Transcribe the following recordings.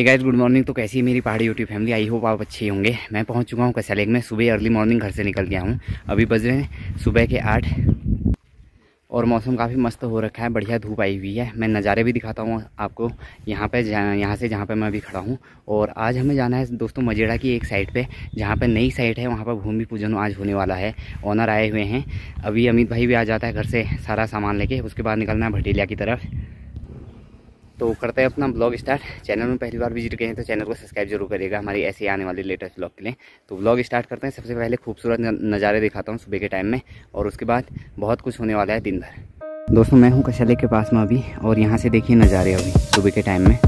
Hey guys good morning तो कैसी है मेरी पहाड़ी यूट्यूब फैमिली आई होप आप अच्छे होंगे। मैं पहुँच चुका हूँ कसलेग में। सुबह अर्ली मॉर्निंग घर से निकल गया हूँ। अभी बज रहे हैं सुबह के आठ। और मौसम काफ़ी मस्त हो रखा है। बढ़िया धूप आई हुई है। मैं नज़ारे भी दिखाता हूँ आपको। यहाँ पे यहाँ से जहाँ पे मैं अभी खड़ा हूँ। और आज हमें जाना है दोस्तों मजेड़ा की एक साइड पे। जहाँ पे नई साइट है। वहाँ पर भूमि पूजन आज होने वाला है। ऑनर आए हुए हैं। अभी अमित भाई भी आ जाता है घर से सारा सामान लेके। उसके बाद निकलना है भटेलिया की तरफ़। तो करते हैं अपना ब्लॉग स्टार्ट चैनल में पहली बार विज़िट करें तो चैनल को सब्सक्राइब ज़रूर करिएगा हमारी ऐसे आने वाले लेटेस्ट ब्लॉग के लिए। तो ब्लॉग स्टार्ट करते हैं। सबसे पहले खूबसूरत नज़ारे दिखाता हूँ सुबह के टाइम में और उसके बाद बहुत कुछ होने वाला है दिन भर। दोस्तों, मैं हूँ कशले के पास में अभी और यहाँ से देखिए नज़ारे अभी सुबह के टाइम में।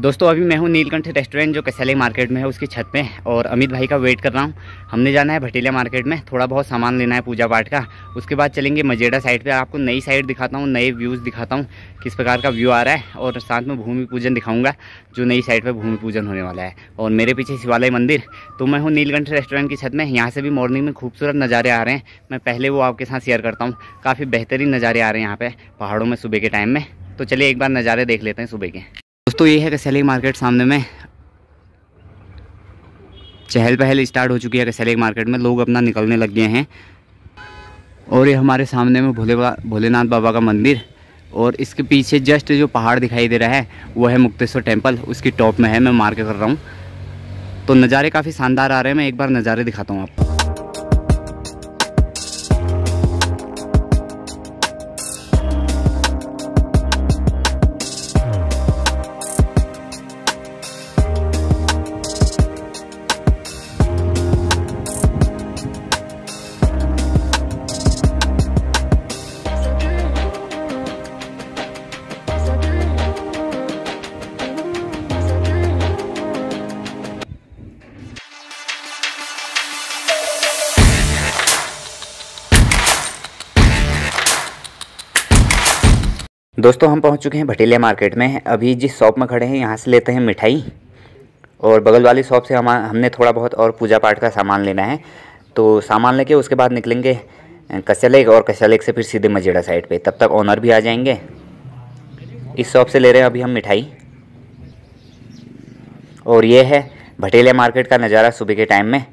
दोस्तों, अभी मैं हूँ नीलकंठ रेस्टोरेंट, जो कसैली मार्केट में है, उसकी छत पे। और अमित भाई का वेट कर रहा हूँ। हमने जाना है भटेलिया मार्केट में, थोड़ा बहुत सामान लेना है पूजा पाठ का। उसके बाद चलेंगे मजेड़ा साइड पे। आपको नई साइड दिखाता हूँ, नए व्यूज़ दिखाता हूँ, किस प्रकार का व्यू आ रहा है। और साथ में भूमि पूजन दिखाऊँगा, जो नई साइड पर भूमि पूजन होने वाला है। और मेरे पीछे शिवालय मंदिर तो मैं हूँ नीलकंठ रेस्टोरेंट की छत में। यहाँ से भी मॉर्निंग में खूबसूरत नज़ारे आ रहे हैं। मैं पहले वो आपके साथ शेयर करता हूँ। काफ़ी बेहतरीन नज़ारे आ रहे हैं यहाँ पर पहाड़ों में सुबह के टाइम में। तो चलिए एक बार नज़ारे देख लेते हैं सुबह के। दोस्तों ये है कसैली मार्केट सामने में। चहल पहल स्टार्ट हो चुकी है कसैली मार्केट में, लोग अपना निकलने लग गए हैं। और ये हमारे सामने में भोले भोलेनाथ बाबा का मंदिर, और इसके पीछे जस्ट जो पहाड़ दिखाई दे रहा है, वो है मुक्तेश्वर टेंपल उसकी टॉप में है, मैं मार्क कर रहा हूँ। तो नज़ारे काफ़ी शानदार आ रहे हैं, मैं एक बार नज़ारे दिखाता हूँ आपको। दोस्तों, हम पहुँच चुके हैं भटेलिया मार्केट में। अभी जिस शॉप में खड़े हैं, यहाँ से लेते हैं मिठाई। और बगल वाली शॉप से हम, हमने थोड़ा बहुत और पूजा पाठ का सामान लेना है। तो सामान लेके उसके बाद निकलेंगे कचलेग और कचलेग से फिर सीधे मजेड़ा साइड पे। तब तक ऑनर भी आ जाएँगे। इस शॉप से ले रहे हैं अभी हम मिठाई। और ये है भटेलिया मार्केट का नज़ारा सुबह के टाइम में।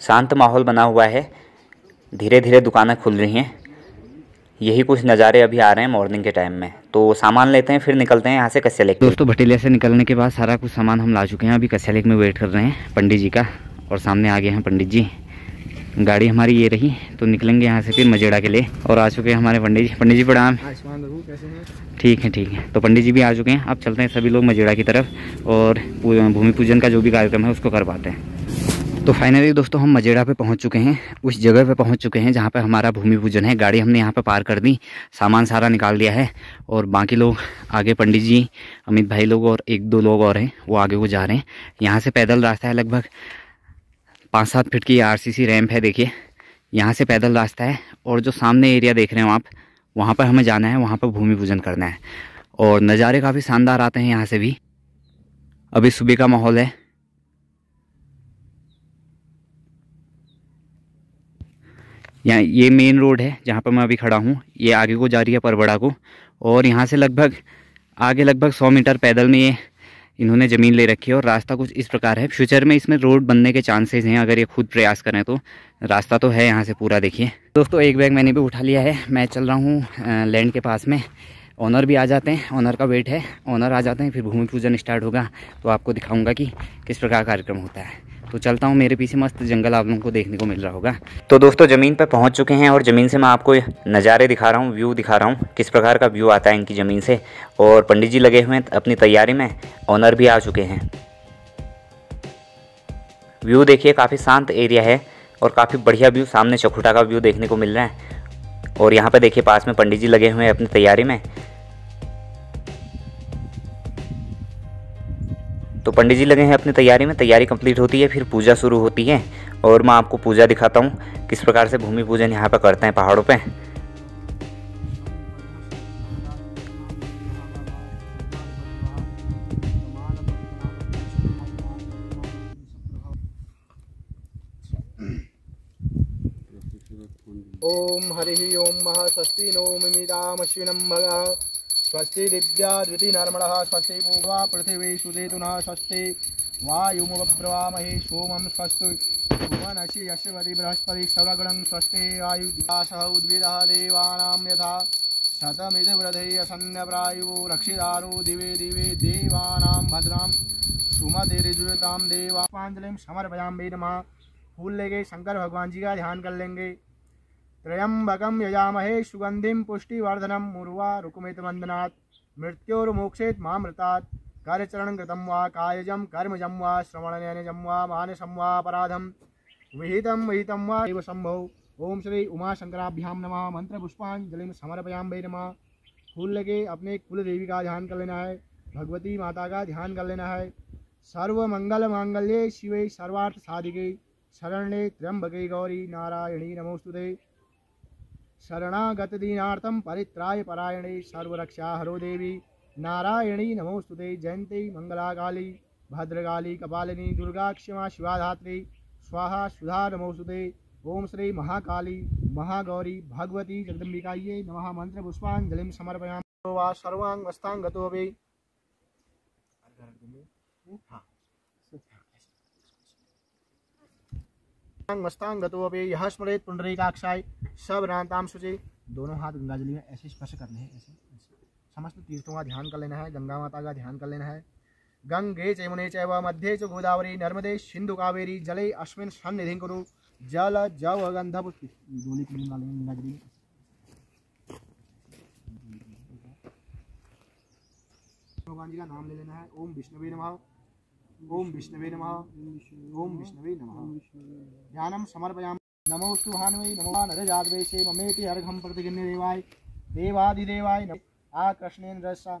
शांत माहौल बना हुआ है। धीरे धीरे दुकानें खुल रही हैं। यही कुछ नज़ारे अभी आ रहे हैं मॉर्निंग के टाइम में। तो सामान लेते हैं फिर निकलते हैं यहाँ से कस्या लेक दोस्तों भटेलिया से निकलने के बाद सारा कुछ सामान हम ला चुके हैं। अभी कस्या लेक में वेट कर रहे हैं पंडित जी का और सामने आ गए हैं पंडित जी। गाड़ी हमारी ये रही तो निकलेंगे यहाँ से फिर मजेड़ा के लिए। और आ चुके हैं हमारे पंडित जी। पंडित जी प्रणाम ठीक है ठीक है। तो पंडित जी भी आ चुके हैं। अब चलते हैं सभी लोग मजेड़ा की तरफ़ और भूमि पूजन का जो भी कार्यक्रम है उसको करवाते हैं। तो फाइनली दोस्तों हम मजेड़ा पे पहुँच चुके हैं, उस जगह पे पहुँच चुके हैं जहाँ पे हमारा भूमि पूजन है। गाड़ी हमने यहाँ पे पार कर दी, सामान सारा निकाल दिया है, और बाकी लोग, आगे पंडित जी, अमित भाई लोग और एक दो लोग और हैं, वो आगे वो जा रहे हैं। यहाँ से पैदल रास्ता है लगभग पाँच सात फीट की आर रैम्प है, देखिए। यहाँ से पैदल रास्ता है, और जो सामने एरिया देख रहे हो आप, वहाँ पर हमें जाना है, वहाँ पर भूमि पूजन करना है। और नज़ारे काफ़ी शानदार आते हैं यहाँ से भी। अभी सुबह का माहौल है यहाँ ये मेन रोड है, जहाँ पर मैं अभी खड़ा हूँ। ये आगे को जा रही है परबड़ा को। और यहाँ से लगभग, आगे लगभग सौ मीटर पैदल में ये इन्होंने ज़मीन ले रखी है और रास्ता कुछ इस प्रकार है। फ्यूचर में इसमें रोड बनने के चांसेस हैं, अगर ये खुद प्रयास करें तो। रास्ता तो है यहाँ से पूरा, देखिए। दोस्तों, एक बैग मैंने भी उठा लिया है। मैं चल रहा हूँ लैंड के पास में। ऑनर भी आ जाते हैं। ऑनर का वेट है। ऑनर आ जाते हैं, फिर भूमि पूजन स्टार्ट होगा। तो आपको दिखाऊँगा कि किस प्रकार कार्यक्रम होता है। तो चलता हूँ, मेरे पीछे मस्त जंगल आप लोगों को देखने को मिल रहा होगा। तो दोस्तों, ज़मीन पर पहुँच चुके हैं और ज़मीन से मैं आपको नज़ारे दिखा रहा हूँ व्यू दिखा रहा हूँ, किस प्रकार का व्यू आता है इनकी ज़मीन से। और पंडित जी लगे हुए हैं, अपनी तैयारी में ऑनर भी आ चुके हैं। व्यू देखिए, काफ़ी शांत एरिया है और काफ़ी बढ़िया व्यू सामने चखुटा का व्यू देखने को मिल रहा है। और यहाँ पर देखिए, पास में पंडित जी लगे हुए हैं अपनी तैयारी में। तो पंडित जी लगे हैं अपनी तैयारी में, तैयारी कंप्लीट होती है, फिर पूजा शुरू होती है। और मैं आपको पूजा दिखाता हूँ, किस प्रकार से भूमि पूजन यहाँ पर करते हैं पहाड़ों पर ओम हरि ओम महा स्वस्ति नोमिदामश्विनम भगा स्वस्ति दिव्या द्वितिनर्मणः स्वस्ति पूर्वा पृथिवी सुदेतुनः स्वस्ति वायुमुपब्रवामहे सोमं स्वस्ति। भुवनसि यशवति बृहस्पति सर्वगणं स्वस्ति वायुदिहासः उद्भिदः देवानां यथा। शतमिति वृधेयसन्नप्रायुः रक्षितारो दिवे दिवे देवानां भद्रां सुमतिरिजुतां देवापांजलिं समर्पयामि नमः। फूल लेंगे शंकर भगवान जी का ध्यान कर लेंगे। त्र्यंबकम यजामहे सुगंधिम पुष्टिवर्धनम मुर्वा रुकुमित वंदनात् मृत्योर्मोक्षेत मामृतात् करचरण कृतम वा कायजम कर्मजम वा श्रवणनयनजम वा मानसम वा अपराधम विहितम विहितम वा एव संभव ओम श्री उमा शंकराभ्याम नमः मंत्र पुष्पांजलि समर्पयाम वे नमः। फूल लगे अपने कुल देवी का ध्यान कर लेना है भगवती माता का ध्यान कर लेना है सर्व मंगल मांगल्ये शिवे सर्वार्थ साधिके शरण्ये त्र्यंबके गौरी नारायणी नमोस्तुते शरणागत दीनार्थम परित्राय परायणे सर्वरक्षा हरो देवी नारायणी नमोस्तुते जयंती मंगला काली भद्रकाली, कपालिनी, दुर्गा, क्षमा, शिवाधात्री। स्वाहा, सुधा नमोस्तुते ओम श्री महाकाली, महागौरी, भगवती, जगदम्बिकायै नमः। मंत्र पुष्पांजलिं समर्पयामि। वा। सर्वांग वे मस्तांगतो अपे, यह स्मरेत पुंडरीकाक्षाय सब रांताम सुचे दोनों हाथ गंगा जली में ऐसे स्पर्श करने हैं, ऐसे ऐसे। समस्त तीर्थों का ध्यान कर लेना है, गंगा माता का ध्यान कर लेना है। गंगे चैमुने चैव मध्ये च, गोदावरी, नर्मदे, सिंधु कावेरी, जले अस्मिन सन्निधि कुरु, जल, जव, गंध, पुष्पि। डोली भगवान जी का नाम ले लेना है, ओम विष्णुवे नमः। ओम विष्णवे नमः। ओम विष्णवे नमः। ध्यानं समर्पयामि। नमोस्तु भानवै नमो नरजातवेशे ममेति अर्घं प्रतिगिन्य देवाय देवादिदेवाय नमः। आकृष्णेन रसा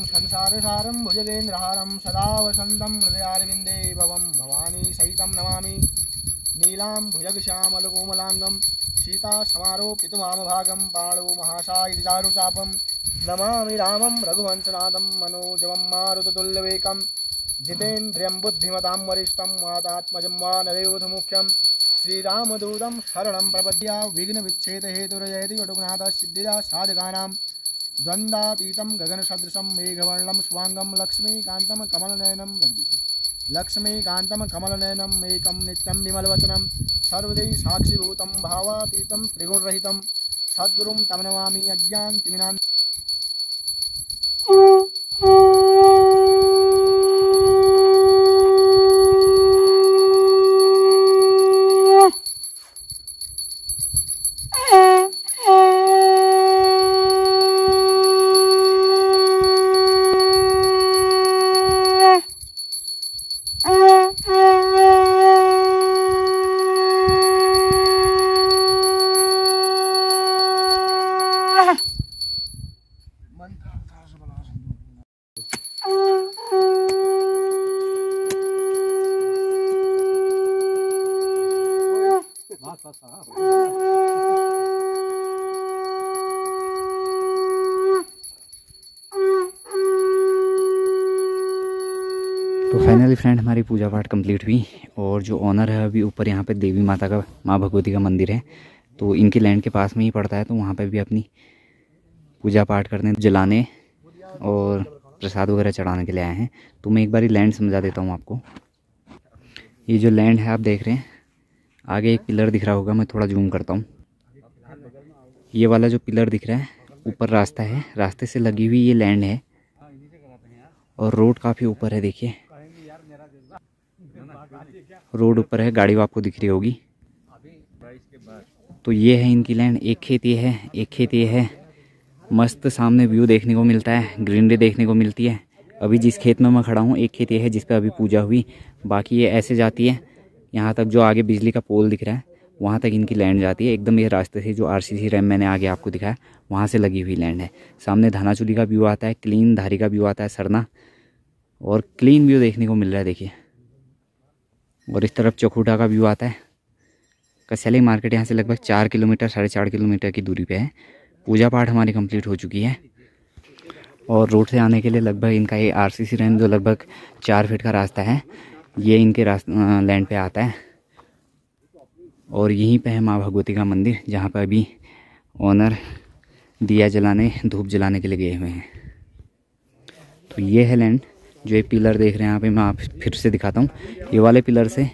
संसारसारं भुजगेन्द्रहारं सदा वसन्तं हृदयारविन्दे भवं भवानी सहितं नमामि। नीलां भुजगश्यामलकोमलाङ्गं सीतासमारोपितुमामभागं पाणो महासाय चारुचापं नमामि रामं रघुवंशनाथं, मनोजवं मारुततुल्यवेकं जितेन्द्रियं बुद्धिमतां वरिष्ठं मातात्मजं वा नरेवधमुख्यं श्रीरामदूतं शरणं प्रपद्या विघ्नविच्छेदहेतुरजयति वटुनाथ सिद्धिदा साधकानां। द्वन्द्वातीतं गगनसदृशं मेघवर्णं स्वाङ्गं लक्ष्मीकान्तं कमलनयनं जगदीशे लक्ष्मीकान्तं कमलनयनम् एकं नित्यं विमलवचनं। सर्वदै साक्षिभूतं भावातीतं त्रिगुणरहितं। सद्गुरुं तं नमामि अज्ञान्तिमिनान् फ्रेंड हमारी पूजा पाठ कंप्लीट हुई और जो ऑनर है अभी ऊपर यहाँ पे देवी माता का, माँ भगवती का मंदिर है तो इनके लैंड के पास में ही पड़ता है तो वहाँ पे भी अपनी पूजा पाठ करने, जलाने और प्रसाद वगैरह चढ़ाने के लिए आए हैं। तो मैं एक बार लैंड समझा देता हूँ आपको। ये जो लैंड है, आप देख रहे हैं, आगे एक पिलर दिख रहा होगा, मैं थोड़ा जूम करता हूँ। ये वाला जो पिलर दिख रहा है, ऊपर रास्ता है, रास्ते से लगी हुई ये लैंड है और रोड काफ़ी ऊपर है, देखिए। रोड ऊपर है, गाड़ी आपको दिख रही होगी। तो ये है इनकी लैंड, एक खेत ये है, एक खेत ये है। मस्त सामने व्यू देखने को मिलता है, ग्रीनरी देखने को मिलती है। अभी जिस खेत में मैं खड़ा हूँ, एक खेत ये है जिस पर अभी पूजा हुई। बाकी ये ऐसे जाती है, यहाँ तक जो आगे बिजली का पोल दिख रहा है, वहाँ तक इनकी लैंड जाती है। एकदम ये रास्ते से जो आर सी रैम मैंने आगे आपको दिखाया, वहाँ से लगी हुई लैंड है। सामने धानाचुली का व्यू आता है, क्लीन धारी का व्यू आता है, सरना। और क्लीन व्यू देखने को मिल रहा है, देखिए। और इस तरफ़ चौखूटा का व्यू आता है। कसैली मार्केट यहाँ से लगभग चार किलोमीटर, साढ़े चार किलोमीटर की दूरी पे है। पूजा पाठ हमारी कंप्लीट हो चुकी है। और रोड से आने के लिए लगभग इनका ये आर सी जो लगभग चार फीट का रास्ता है। ये इनके लैंड पे आता है। और यहीं पे है माँ भगवती का मंदिर, जहाँ पर अभी ऑनर दिया जलाने, धूप जलाने के लिए गए हुए हैं। तो ये है लैंड जो एक पिलर देख रहे हैं, यहाँ पे मैं आप फिर से दिखाता हूँ। ये वाले पिलर से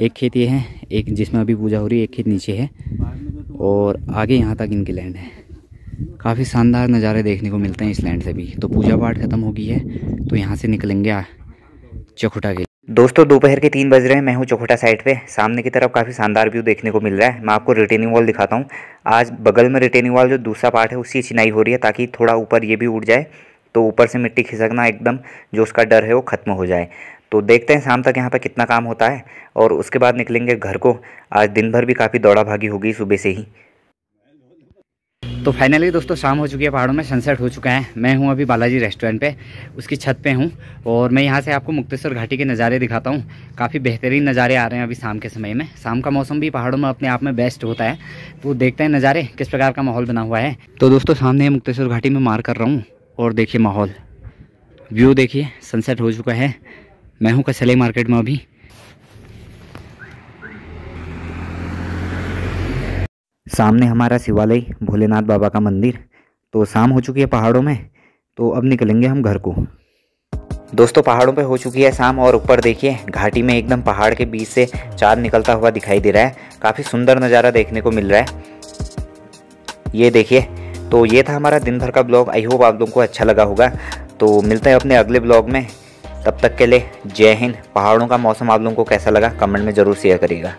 एक खेत ये है, एक जिसमें अभी पूजा हो रही है, एक खेत नीचे है और आगे यहाँ तक इनकी लैंड है। काफ़ी शानदार नज़ारे देखने को मिलते हैं इस लैंड से भी। तो पूजा पाठ ख़त्म हो गई है तो यहाँ से निकलेंगे चौखुटा के। दोस्तों, दोपहर के तीन बज रहे हैं, मैं हूँ चौखुटा साइड पे। सामने की तरफ़ काफ़ी शानदार व्यू देखने को मिल रहा है। मैं आपको रिटेनिंग वॉल दिखाता हूँ। आज बगल में रिटेनिंग वॉल जो दूसरा पार्ट है, उसकी चिनाई हो रही है, ताकि थोड़ा ऊपर ये भी उड़ जाए। तो ऊपर से मिट्टी खिसकना एकदम जो उसका डर है वो ख़त्म हो जाए। तो देखते हैं शाम तक यहाँ पर कितना काम होता है और उसके बाद निकलेंगे घर को। आज दिन भर भी काफ़ी दौड़ा भागी होगी सुबह से ही। तो फाइनली दोस्तों शाम हो चुकी है, पहाड़ों में सनसेट हो चुका है। मैं हूँ अभी बालाजी रेस्टोरेंट पे, उसकी छत पे हूँ और मैं यहाँ से आपको मुक्तेश्वर घाटी के नज़ारे दिखाता हूँ। काफ़ी बेहतरीन नज़ारे आ रहे हैं अभी शाम के समय में। शाम का मौसम भी पहाड़ों में अपने आप में बेस्ट होता है। तो देखते हैं नज़ारे, किस प्रकार का माहौल बना हुआ है। तो दोस्तों सामने मुक्तेश्वर घाटी में मार कर रहा हूँ। और देखिए माहौल। व्यू देखिए सनसेट हो चुका है। मैं हूँ कसले मार्केट में अभी। सामने हमारा शिवालय, भोलेनाथ बाबा का मंदिर। तो शाम हो चुकी है पहाड़ों में। तो अब निकलेंगे हम घर को। दोस्तों, पहाड़ों पे हो चुकी है शाम और ऊपर देखिए, घाटी में एकदम पहाड़ के बीच से चाँद निकलता हुआ दिखाई दे रहा है। काफ़ी सुंदर नज़ारा देखने को मिल रहा है। ये देखिए तो ये था हमारा दिन भर का ब्लॉग। आई होप आप लोगों को अच्छा लगा होगा। तो मिलते हैं अपने अगले ब्लॉग में। तब तक के लिए जय हिंद। पहाड़ों का मौसम आप लोगों को कैसा लगा? कमेंट में ज़रूर शेयर करिएगा।